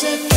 said